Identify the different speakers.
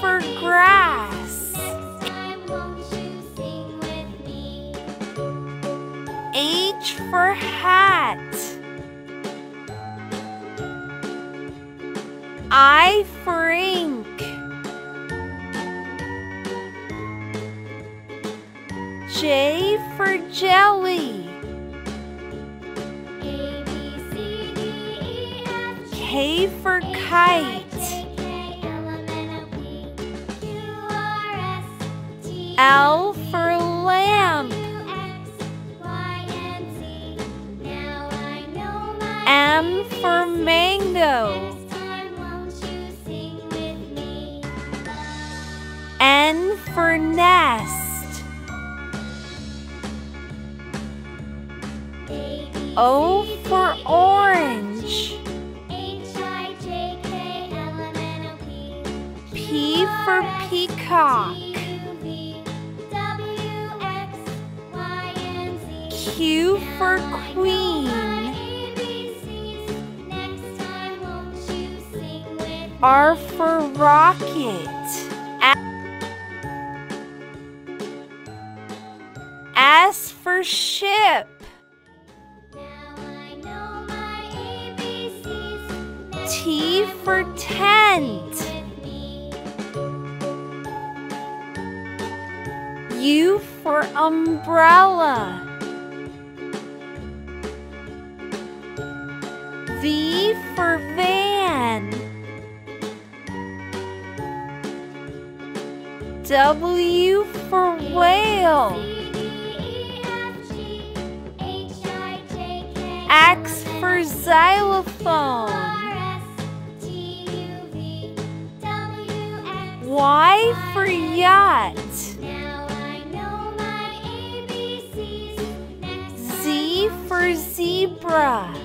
Speaker 1: for grass. H for hat. I for ink. J for jelly. K for kite. L for lamp. M for mango. N for nest. O for orange. P for peacock. Q for queen. R for rocket. S for ship. T for tent. U for umbrella. V for van. W for whale. X for xylophone. Y for yacht. Z for zebra.